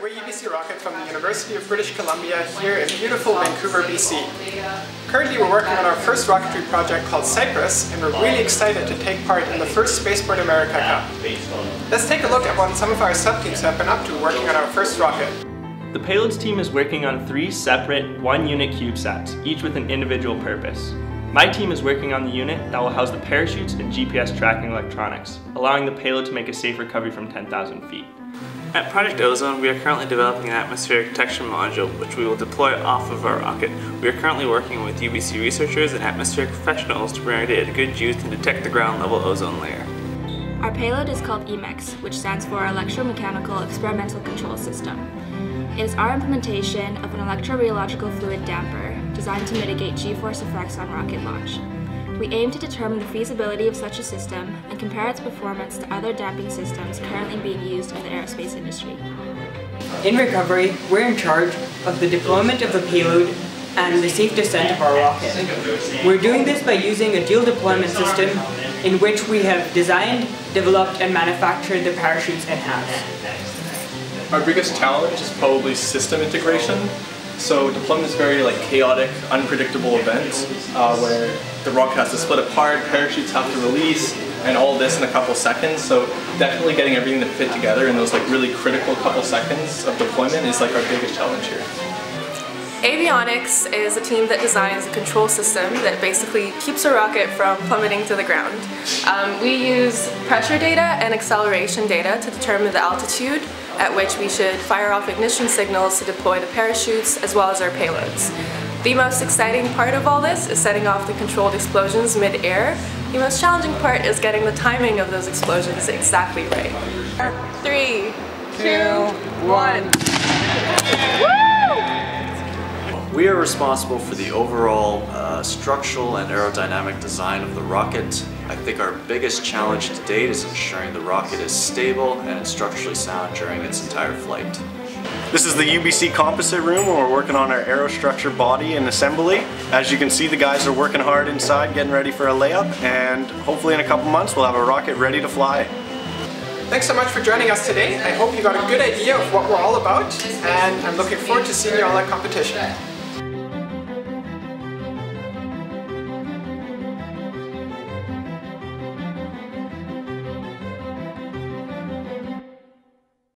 We're UBC Rocket from the University of British Columbia here in beautiful Vancouver, BC. Currently we're working on our first rocketry project called Cypress and we're really excited to take part in the first Spaceport America Cup. Let's take a look at what some of our sub-teams have been up to working on our first rocket. The payloads team is working on three separate one-unit CubeSats, each with an individual purpose. My team is working on the unit that will house the parachutes and GPS tracking electronics, allowing the payload to make a safe recovery from 10,000 feet. At Project Ozone, we are currently developing an atmospheric detection module which we will deploy off of our rocket. We are currently working with UBC researchers and atmospheric professionals to bring our data to good use and detect the ground level ozone layer. Our payload is called EMEX, which stands for Electromechanical Experimental Control System. It is our implementation of an electrorheological fluid damper designed to mitigate G-force effects on rocket launch. We aim to determine the feasibility of such a system and compare its performance to other damping systems currently being used in the aerospace industry. In recovery, we're in charge of the deployment of the payload and the safe descent of our rocket. We're doing this by using a dual deployment system in which we have designed, developed, and manufactured the parachutes in-house. Our biggest challenge is probably system integration. So deployment is very like chaotic, unpredictable event uh, where the rocket has to split apart, parachutes have to release, and all this in a couple seconds. So definitely getting everything to fit together in those like really critical couple seconds of deployment is like our biggest challenge here. Avionics is a team that designs a control system that basically keeps a rocket from plummeting to the ground. Um, we use pressure data and acceleration data to determine the altitude at which we should fire off ignition signals to deploy the parachutes as well as our payloads. The most exciting part of all this is setting off the controlled explosions mid-air. The most challenging part is getting the timing of those explosions exactly right. Three, two, one. We are responsible for the overall uh, structural and aerodynamic design of the rocket. I think our biggest challenge to date is ensuring the rocket is stable and structurally sound during its entire flight. This is the UBC composite room where we're working on our aerostructure body and assembly. As you can see the guys are working hard inside getting ready for a layup and hopefully in a couple months we'll have a rocket ready to fly. Thanks so much for joining us today. I hope you got a good idea of what we're all about and I'm looking forward to seeing you all at competition.